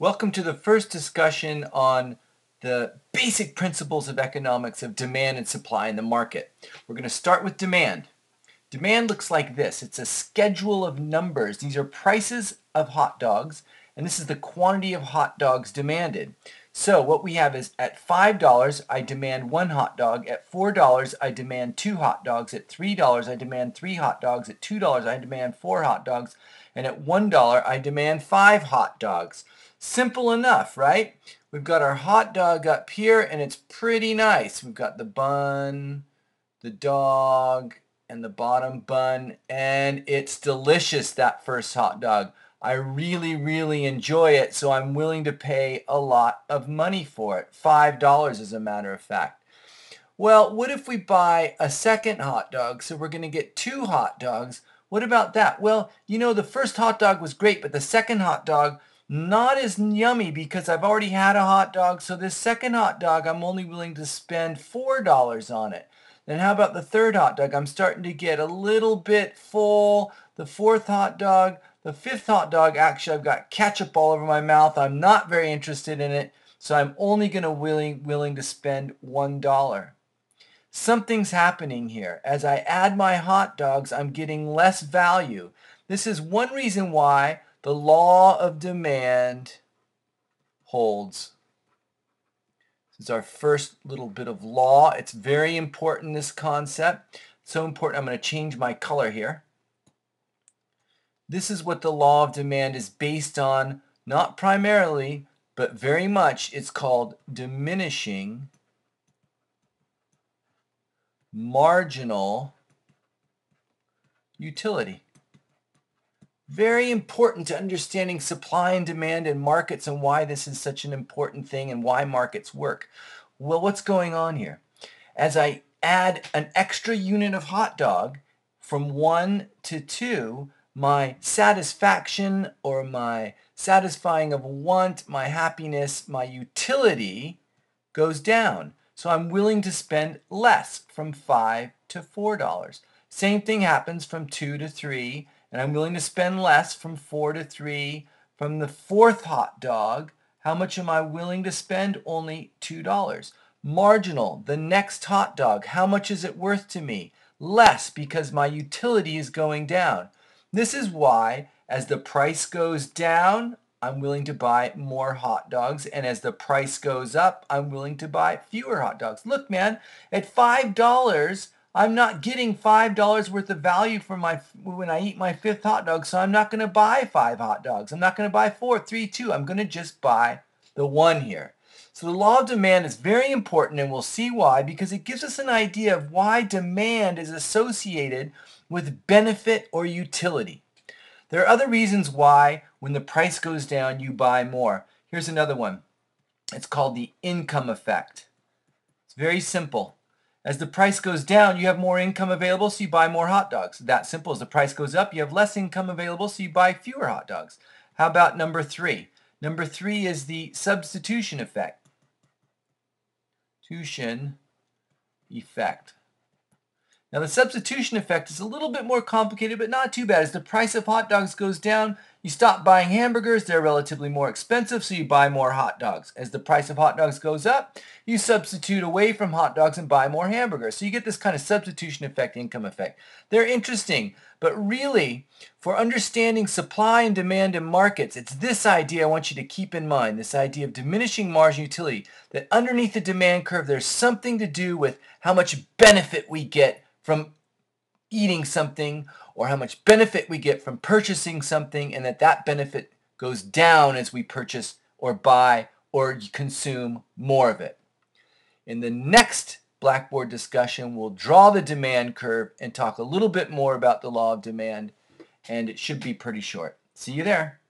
Welcome to the first discussion on the basic principles of economics of demand and supply in the market. We're going to start with demand. Demand looks like this. It's a schedule of numbers. These are prices of hot dogs, and this is the quantity of hot dogs demanded. So what we have is at $5, I demand one hot dog. At $4, I demand two hot dogs. At $3, I demand three hot dogs. At $2, I demand four hot dogs. And at $1, I demand five hot dogs. Simple enough, right? We've got our hot dog up here and it's pretty nice. We've got the bun, the dog, and the bottom bun and it's delicious that first hot dog. I really, really enjoy it, so I'm willing to pay a lot of money for it. $5 as a matter of fact. Well, what if we buy a second hot dog? So we're going to get two hot dogs. What about that? Well, you know, the first hot dog was great, but the second hot dog not as yummy because I've already had a hot dog. So this second hot dog, I'm only willing to spend $4 on it. Then how about the third hot dog? I'm starting to get a little bit full. The fourth hot dog, the fifth hot dog, actually I've got ketchup all over my mouth. I'm not very interested in it. So I'm only going to willing, willing to spend $1. Something's happening here. As I add my hot dogs, I'm getting less value. This is one reason why the law of demand holds. This is our first little bit of law. It's very important, this concept. So important, I'm going to change my color here. This is what the law of demand is based on, not primarily, but very much. It's called diminishing marginal utility. Very important to understanding supply and demand in markets and why this is such an important thing and why markets work. Well, what's going on here? As I add an extra unit of hot dog from one to two, my satisfaction or my satisfying of want, my happiness, my utility goes down. So I'm willing to spend less from five to four dollars. Same thing happens from two to three and I'm willing to spend less from four to three. From the fourth hot dog, how much am I willing to spend? Only $2. Marginal, the next hot dog, how much is it worth to me? Less because my utility is going down. This is why as the price goes down, I'm willing to buy more hot dogs. And as the price goes up, I'm willing to buy fewer hot dogs. Look, man, at $5, I'm not getting $5 worth of value for my when I eat my fifth hot dog, so I'm not going to buy five hot dogs. I'm not going to buy four, three, two. I'm going to just buy the one here. So the law of demand is very important, and we'll see why, because it gives us an idea of why demand is associated with benefit or utility. There are other reasons why when the price goes down, you buy more. Here's another one. It's called the income effect. It's very simple. As the price goes down, you have more income available, so you buy more hot dogs. That simple. As the price goes up, you have less income available, so you buy fewer hot dogs. How about number three? Number three is the substitution effect. Substitution effect. Now the substitution effect is a little bit more complicated, but not too bad. As the price of hot dogs goes down, you stop buying hamburgers, they're relatively more expensive, so you buy more hot dogs. As the price of hot dogs goes up, you substitute away from hot dogs and buy more hamburgers. So you get this kind of substitution effect, income effect. They're interesting, but really, for understanding supply and demand in markets, it's this idea I want you to keep in mind, this idea of diminishing margin utility, that underneath the demand curve, there's something to do with how much benefit we get from eating something or how much benefit we get from purchasing something and that that benefit goes down as we purchase or buy or consume more of it. In the next Blackboard discussion, we'll draw the demand curve and talk a little bit more about the law of demand and it should be pretty short. See you there.